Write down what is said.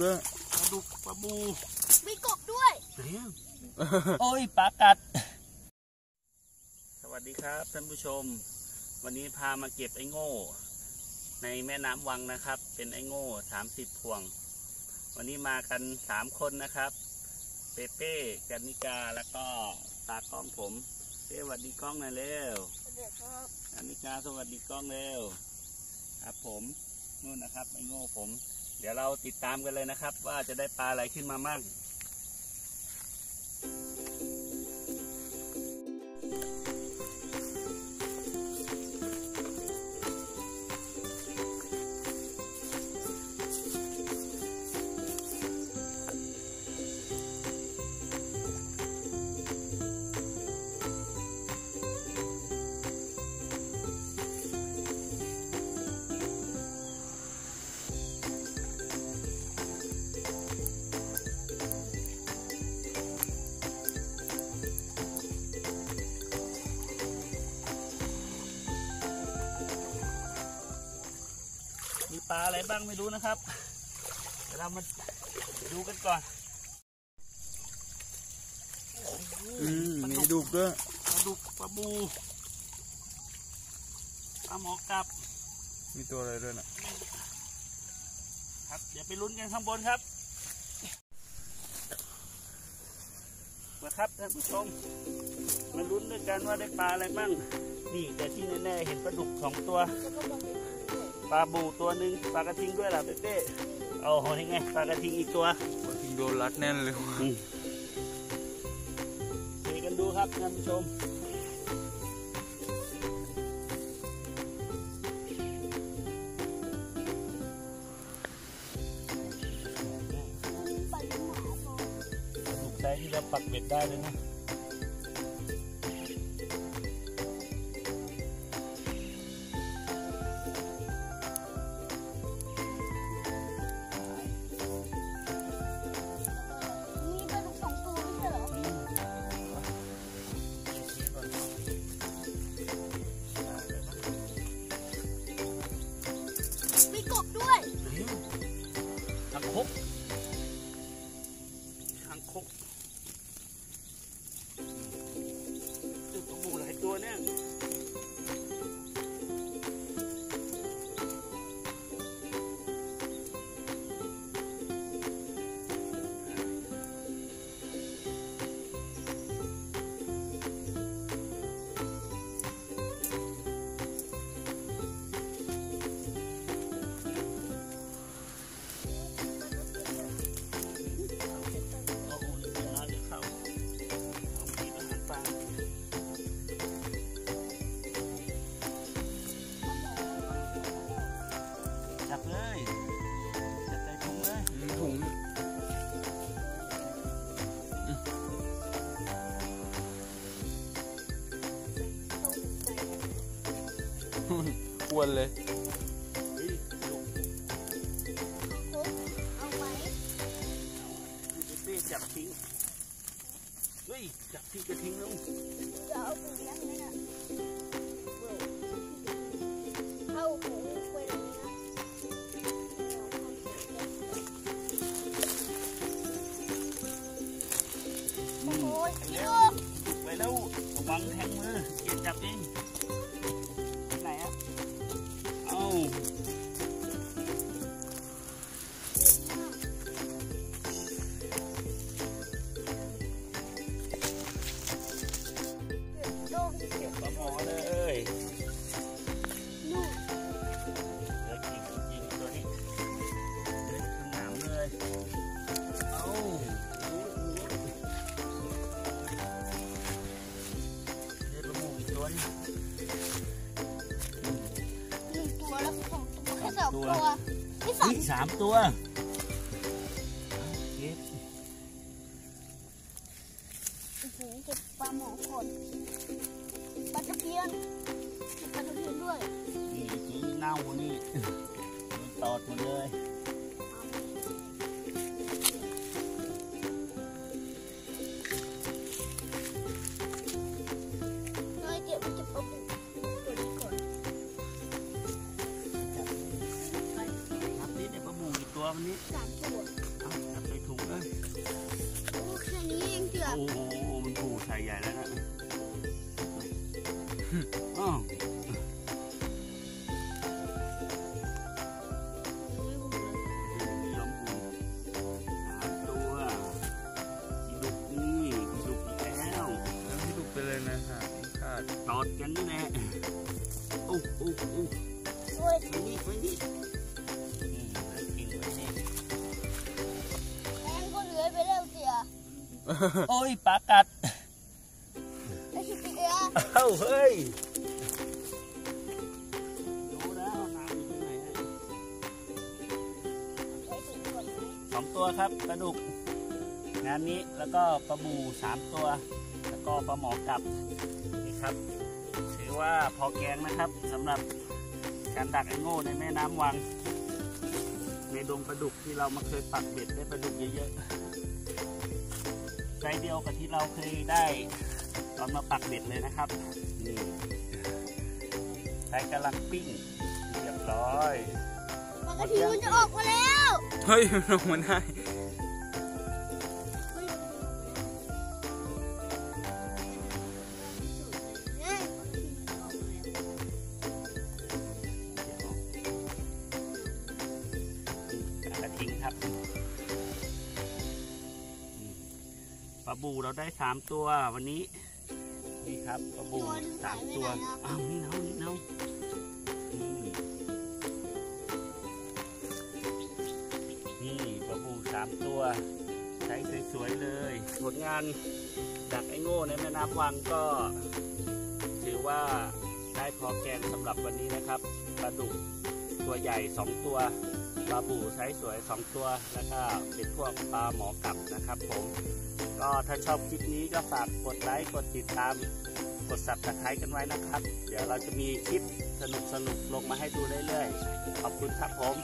ด้วยปลาดุกปลาบูมีกบด้วยไหนอะโอ้ยปลากัด สวัสดีครับท่านผู้ชม วันนี้พามาเก็บไอ้โง่ ในแม่น้ำวังนะครับ เป็นไอ้โง่สามสิบพวง วันนี้มากันสามคนนะครับ เปเป้กันนิกาแล้วก็ตากล้องผมเป้สวัสดีกล้องหน่อยเร็วเด็กครับกันนิกาสวัสดีกล้องเร็วครับผมนู่นนะครับไอ้โง่ผมเดี๋ยวเราติดตามกันเลยนะครับ ว่าจะได้ปลาอะไรขึ้นมามั่งาอะไรบ้างไม่รู้นะครับเดี๋ยวเรามาดูกันก่อนอืมมีดุกด้วยปลาดุกปลาบูปลาหมอกับ มีตัวอะไรด้วยนะครับ เดี๋ยวไปลุ้นกันข้างบนครับมาครับท่านผู้ชมมาลุ้นด้วยกันว่าได้ปลาอะไรบ้างนี่แต่ที่แน่ๆเห็นปลาดุกสองตัวแล้วก็บอก ปลาบูตัวหนึ่งปลากระทิงด้วยล่ะเป๊ะๆโอ้โหนี่ไงปลากระทิงอีกตัวทิ้งโดนรัดแน่นเลยว่ะเทกันดูครับท่านผู้ชมไปหมาตัวปลาดุกไซส์ที่เราปักเบ็ดได้เลยนะ ท ควรเลยเฮ้ยลงกบเอาไหมเป้จับทิ้งเหนึ่งตัวแล้วสองตัวแค่สองตัวไม่สาเฮ้มยสามตัวเก็บอื้อหือเก็บปลาหมอก่อนปลาตะเพียนเก็บปลาตะเพียนด้วยนี่จีเน่านี่มันตอดหมดเลย เอาจับไปถุงเลยโอ้แค่นี้เองเกือบโอ้โหมันผูใส่ใหญ่แล้วนะอ้าวยอมปูสามตัวอีดุกนี่ดุกแล้วดุไปเลยนะครับขาดตอดกันนี่แหละอู้อู้อู้โอ้ไปนี่ไปนี่ โอ้ยปลากัดไอ้ชิบเอียเอ้าเฮ้ยดูแล้วน้ำอยู่ที่ไหนอะใช้ถุงก่อนไหมสองตัวครับปลาดุก งานนี้แล้วก็ปลาบูสามตัว แล้วก็ปลาหมอกับนี่ครับ ถือว่าพอแกงนะครับสำหรับการดักไอ้โง่ในแม่น้ำวัง ในดงปลาดุกที่เรามาเคยปักเบ็ดได้ปลาดุกเยอะๆไซ ส์เดียวกับที่เราเคยได้ตอนมาปักเบ็ดเลยนะครับนี่ไซส์กำลังปิ้งเรียบร้อยปกติมันจะออกมาแล้ว เฮ้ยมันลงมาได้ บูเราได้สามตัววันนี้ นี่ครับปลาบูสามตัวอ้าวนี่เนานี่เนานี่นี่ปลาบูสามตัวใช้สวยๆเลย ผลงานดักไอ้โง่ในแม่น้ำวังก็ ถือว่าได้พอแกงสำหรับวันนี้นะครับปลาดุกตัวใหญ่สองตัวปลาบูไซส์สวยสองตัว แล้วก็เป็นพวกปลาหมอกับนะครับผม ก็ถ้าชอบคลิปนี้ก็ฝากกดไลค์กดติดตาม กดสับตะไคร้กันไว้นะครับ เดี๋ยวเราจะมีคลิปสนุกๆลงมาให้ดูเรื่อยๆ ขอบคุณครับผม